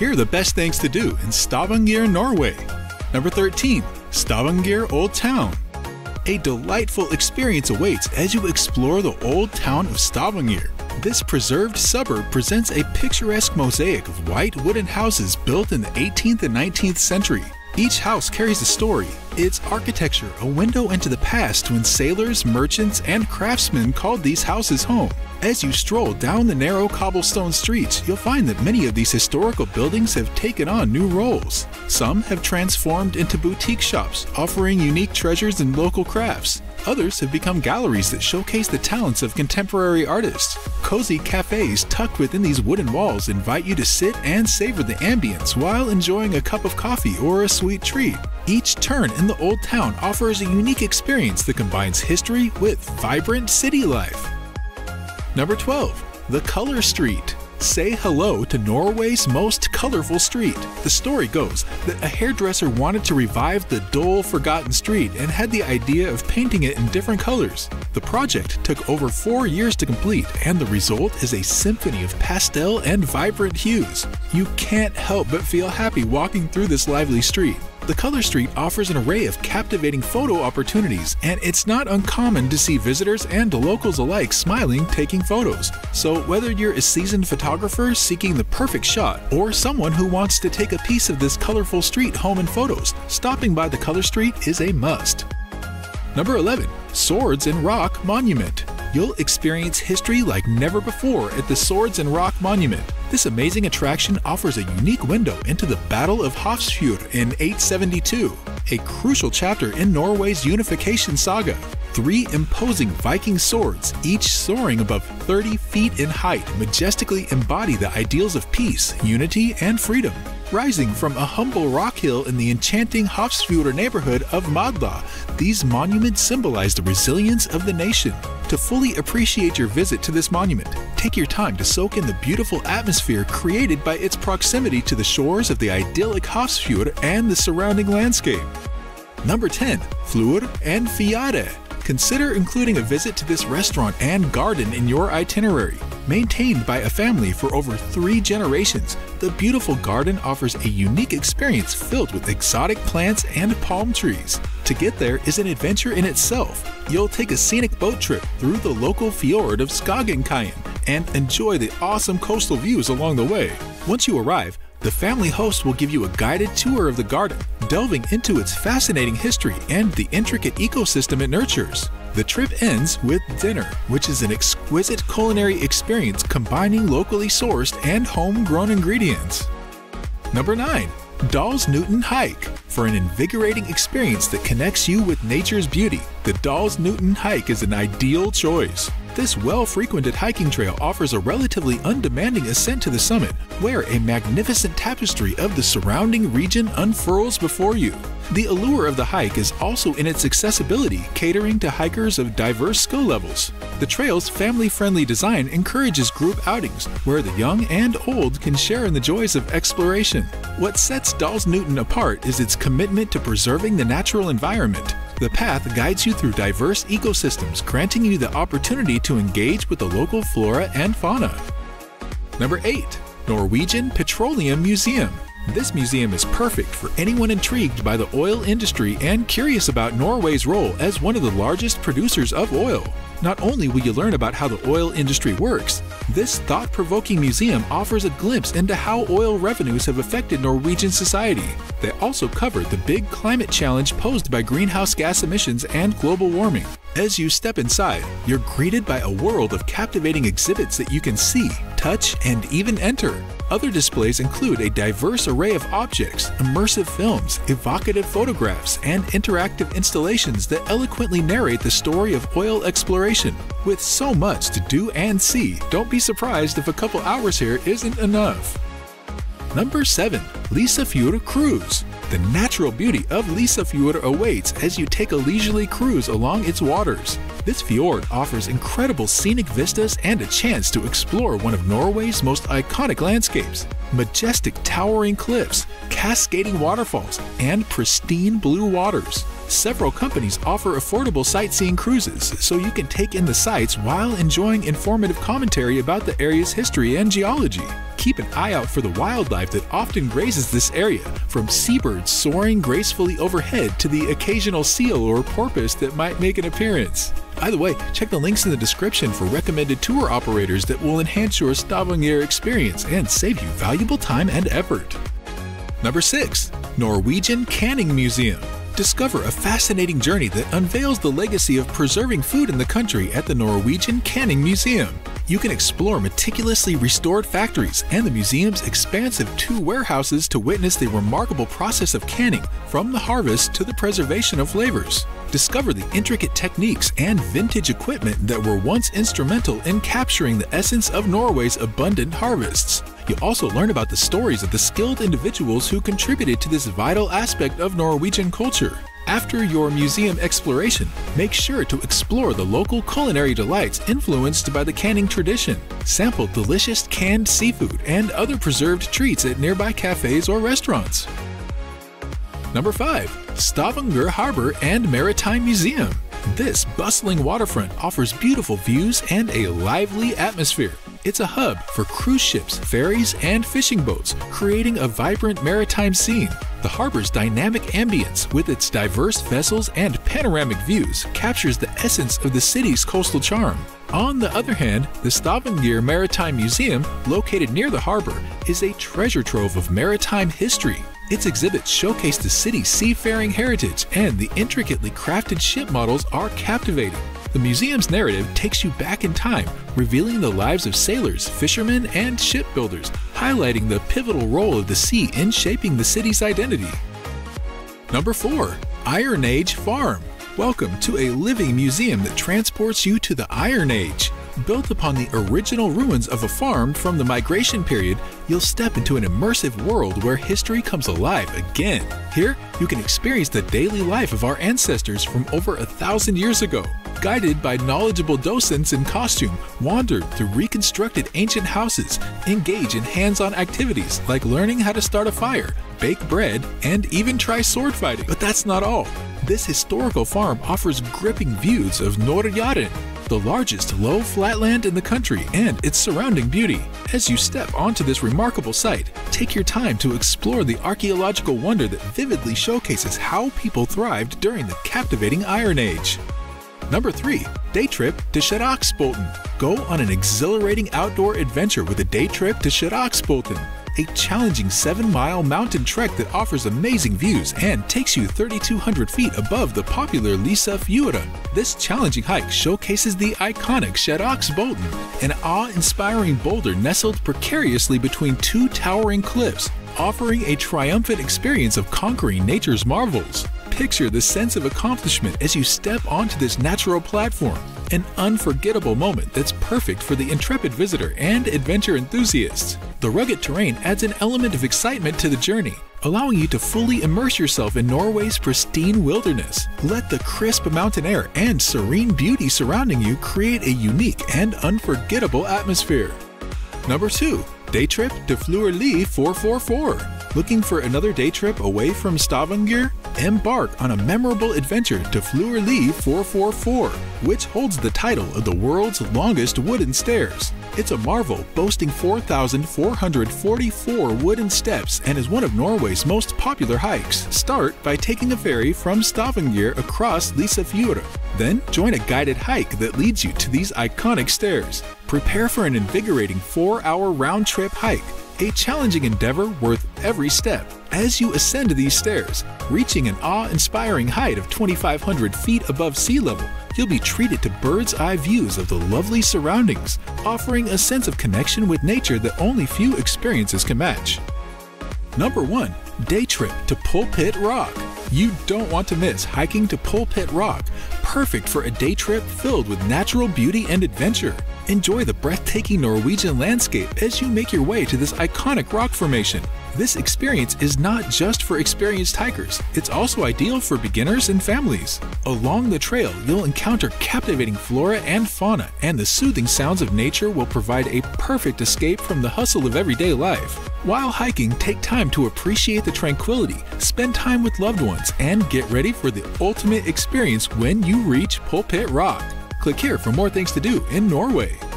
Here are the best things to do in Stavanger, Norway. Number 13. Stavanger Old Town. A delightful experience awaits as you explore the old town of Stavanger. This preserved suburb presents a picturesque mosaic of white wooden houses built in the 18th and 19th century. Each house carries a story, its architecture a window into the past when sailors, merchants, and craftsmen called these houses home. As you stroll down the narrow cobblestone streets, you'll find that many of these historical buildings have taken on new roles. Some have transformed into boutique shops, offering unique treasures and local crafts. Others have become galleries that showcase the talents of contemporary artists. Cozy cafes tucked within these wooden walls invite you to sit and savor the ambience while enjoying a cup of coffee or a sweet treat. Each turn in the old town offers a unique experience that combines history with vibrant city life. Number 12. The Color Street. Say hello to Norway's most colorful street. The story goes that a hairdresser wanted to revive the dull, forgotten street and had the idea of painting it in different colors. The project took over four years to complete, and the result is a symphony of pastel and vibrant hues. You can't help but feel happy walking through this lively street. The Color Street offers an array of captivating photo opportunities, and it's not uncommon to see visitors and locals alike smiling taking photos. So, whether you're a seasoned photographer seeking the perfect shot, or someone who wants to take a piece of this colorful street home in photos, stopping by the Color Street is a must. Number 11. Swords and Rock Monument. You'll experience history like never before at the Swords and Rock Monument. This amazing attraction offers a unique window into the Battle of Hafrsfjord in 872, a crucial chapter in Norway's unification saga. Three imposing Viking swords, each soaring above 30 feet in height, majestically embody the ideals of peace, unity, and freedom. Rising from a humble rock hill in the enchanting Hafrsfjord neighborhood of Madla, these monuments symbolize the resilience of the nation. To fully appreciate your visit to this monument, take your time to soak in the beautiful atmosphere created by its proximity to the shores of the idyllic Hafrsfjord and the surrounding landscape. Number 10. Flor and Fjære. Consider including a visit to this restaurant and garden in your itinerary. Maintained by a family for over three generations, the beautiful garden offers a unique experience filled with exotic plants and palm trees. To get there is an adventure in itself. You'll take a scenic boat trip through the local fjord of Skagenkaien and enjoy the awesome coastal views along the way. Once you arrive, the family host will give you a guided tour of the garden, delving into its fascinating history and the intricate ecosystem it nurtures. The trip ends with dinner, which is an exquisite culinary experience combining locally sourced and homegrown ingredients. Number 9. Dalsnuten Hike. For an invigorating experience that connects you with nature's beauty, the Dalsnuten Hike is an ideal choice. This well frequented hiking trail offers a relatively undemanding ascent to the summit, where a magnificent tapestry of the surrounding region unfurls before you. The allure of the hike is also in its accessibility, catering to hikers of diverse skill levels. The trail's family friendly design encourages group outings where the young and old can share in the joys of exploration. What sets Dalsnuten apart is its commitment to preserving the natural environment. The path guides you through diverse ecosystems, granting you the opportunity to engage with the local flora and fauna. Number 8. Norwegian Petroleum Museum. This museum is perfect for anyone intrigued by the oil industry and curious about Norway's role as one of the largest producers of oil. Not only will you learn about how the oil industry works, this thought provoking museum offers a glimpse into how oil revenues have affected Norwegian society. They also cover the big climate challenge posed by greenhouse gas emissions and global warming. As you step inside, you're greeted by a world of captivating exhibits that you can see, touch, and even enter. Other displays include a diverse array of objects, immersive films, evocative photographs, and interactive installations that eloquently narrate the story of oil exploration. With so much to do and see, don't be surprised if a couple hours here isn't enough. Number 7. Lysefjord Cruise. The natural beauty of Lysefjord awaits as you take a leisurely cruise along its waters. This fjord offers incredible scenic vistas and a chance to explore one of Norway's most iconic landscapes. Majestic towering cliffs, cascading waterfalls, and pristine blue waters. Several companies offer affordable sightseeing cruises so you can take in the sights while enjoying informative commentary about the area's history and geology. Keep an eye out for the wildlife that often grazes this area, from seabirds soaring gracefully overhead to the occasional seal or porpoise that might make an appearance. By the way, check the links in the description for recommended tour operators that will enhance your Stavanger experience and save you valuable time and effort. Number 6. Norwegian Canning Museum Discover a fascinating journey that unveils the legacy of preserving food in the country at the Norwegian Canning Museum. You can explore meticulously restored factories and the museum's expansive two warehouses to witness the remarkable process of canning from the harvest to the preservation of flavors. Discover the intricate techniques and vintage equipment that were once instrumental in capturing the essence of Norway's abundant harvests. You'll also learn about the stories of the skilled individuals who contributed to this vital aspect of Norwegian culture. After your museum exploration, make sure to explore the local culinary delights influenced by the canning tradition. Sample delicious canned seafood and other preserved treats at nearby cafes or restaurants. Number 5. Stavanger Harbor and Maritime Museum. This bustling waterfront offers beautiful views and a lively atmosphere. It's a hub for cruise ships, ferries, and fishing boats, creating a vibrant maritime scene. The harbor's dynamic ambience, with its diverse vessels and panoramic views, captures the essence of the city's coastal charm. On the other hand, the Stavanger Maritime Museum, located near the harbor, is a treasure trove of maritime history. Its exhibits showcase the city's seafaring heritage, and the intricately crafted ship models are captivating. The museum's narrative takes you back in time, revealing the lives of sailors, fishermen, and shipbuilders, highlighting the pivotal role of the sea in shaping the city's identity. Number 4. Iron Age Farm Welcome to a living museum that transports you to the Iron Age. Built upon the original ruins of a farm from the migration period, you'll step into an immersive world where history comes alive again. Here, you can experience the daily life of our ancestors from over a thousand years ago. Guided by knowledgeable docents in costume, wander through reconstructed ancient houses, engage in hands on activities like learning how to start a fire, bake bread, and even try sword fighting. But that's not all. This historical farm offers gripping views of Nord-Jæren, the largest low flatland in the country and its surrounding beauty. As you step onto this remarkable site, take your time to explore the archaeological wonder that vividly showcases how people thrived during the captivating Iron Age. Number 3. Day Trip to Kjeragbolten. Go on an exhilarating outdoor adventure with a day trip to Kjeragbolten a challenging 7 mile mountain trek that offers amazing views and takes you 3,200 feet above the popular Lysefjorda. This challenging hike showcases the iconic Kjeragbolten, an awe inspiring boulder nestled precariously between two towering cliffs, offering a triumphant experience of conquering nature's marvels. Picture the sense of accomplishment as you step onto this natural platform, an unforgettable moment that's perfect for the intrepid visitor and adventure enthusiasts. The rugged terrain adds an element of excitement to the journey, allowing you to fully immerse yourself in Norway's pristine wilderness. Let the crisp mountain air and serene beauty surrounding you create a unique and unforgettable atmosphere. Number 2. Day Trip to Flørli 444 Looking for another day trip away from Stavanger? Embark on a memorable adventure to Flørli 444, which holds the title of the world's longest wooden stairs. It's a marvel, boasting 4,444 wooden steps and is one of Norway's most popular hikes. Start by taking a ferry from Stavanger across Lysefjorda. Then join a guided hike that leads you to these iconic stairs. Prepare for an invigorating four hour round trip hike a challenging endeavor worth every step. As you ascend these stairs, reaching an awe inspiring height of 2,500 feet above sea level, you'll be treated to bird's eye views of the lovely surroundings, offering a sense of connection with nature that only few experiences can match. Number 1. Day Trip to Pulpit Rock. You don't want to miss hiking to Pulpit Rock, perfect for a day trip filled with natural beauty and adventure. Enjoy the breathtaking Norwegian landscape as you make your way to this iconic rock formation. This experience is not just for experienced hikers, it's also ideal for beginners and families. Along the trail, you'll encounter captivating flora and fauna, and the soothing sounds of nature will provide a perfect escape from the hustle of everyday life. While hiking, take time to appreciate the tranquility, spend time with loved ones, and get ready for the ultimate experience when you reach Pulpit Rock. Click here for more things to do in Norway.